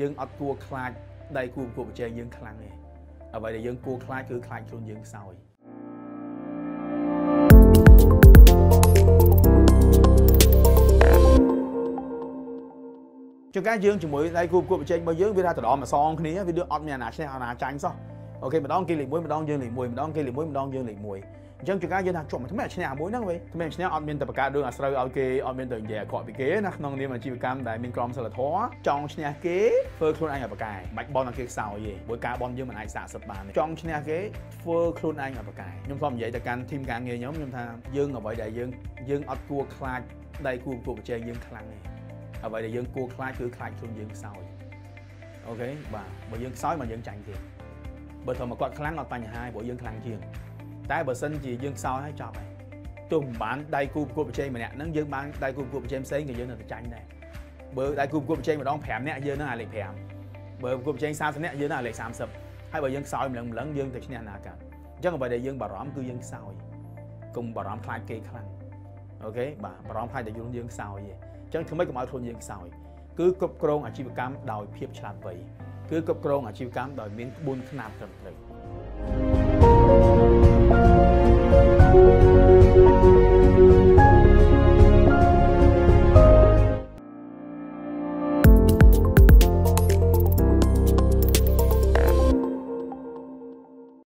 យើងអត់គួរខ្លាចដៃគូប្រកួតប្រជែងយើងខ្លាំងទេអ្វីដែលយើងគួរខ្លាចគឺខ្លាចខ្លួនយើងខ្សោយជួនកាលយើងជាមួយដៃគូប្រកួតប្រជែងរបស់យើងវាថាដរំអសងគ្នាវាដូចអត់មានអាណាឈ្នះអាណាចាញ់សោះអូខេម្ដងគេលេខ1ម្ដងយើងលេខ1ម្ដងគេលេខ1ម្ដងយើងលេខ1 អញ្ចឹងជួនកាលយើងថាជាប់ថ្មីឈ្នះមួយហ្នឹងវិញថ្មីឈ្នះអត់មានតែបង្កើតរឿងអាស្រូវឲ្យគេអត់មានទៅនិយាយអាក្រក់ពីគេណាក្នុងនាមអាជីវកម្មដែលមានក្រមសីលធម៌ចង់ឈ្នះគេធ្វើខ្លួនឯងឲ្យប្រកែបាច់បនឲ្យគេខ្សោយទេព្រោះការបនយើងមិនអាចស័ក្តិសិទ្ធបានចង់ឈ្នះគេធ្វើខ្លួនឯងឲ្យប្រកែខ្ញុំធ្លាប់និយាយទៅកាន់ធីមការងារខ្ញុំខ្ញុំថាយើងអ្វីដែលយើងយើងអត់គួរខ្លាចដៃគូប្រកួតប្រជែងយើងខ្លាំងទេអ្វីដែលយើងគួរខ្លាចគឺខ្លាចខ្លួនយើងខ្សោយអូខេបាទបើយើងខ្សោយមកយើងចាញ់គេបើថាមកគាត់ខ្លាំងអត់បញ្ហាព្រោះយើងខ្លាំងជាង តែបើសិនជាយើងខ្សោយហើយចប់ហើយទោះមិនបានដៃគូប្រកួតប្រជែងម្នាក់ហ្នឹងយើងបានដៃគូប្រកួតប្រជែងផ្សេងក៏យើងនៅតែចាញ់ដែរបើដៃគូប្រកួតប្រជែងម្ដង5នាក់យើងនឹងអាលេខ5បើប្រកួតប្រជែង30នាក់យើងនឹងអាលេខ30ហើយបើយើងខ្សោយម្លឹងម្លឹងយើងទៅឈ្នះណាកើតអញ្ចឹងអ្វីដែលយើងបារម្ភគឺយើងខ្សោយកុំបារម្ភខ្លាចគេខ្លាំងអូខេបាទបារម្ភខ្លាចតែយើងយើងខ្សោយទេអញ្ចឹងធ្វើម៉េចកុំឲ្យខ្លួនយើងខ្សោយគឺគ្រប់គ្រងអាជីវកម្មដោយភាពឆ្លាតវៃគឺគ្រប់គ្រងអាជីវកម្មដោយមានក្បួនខ្នាតត្រឹមត្រូវ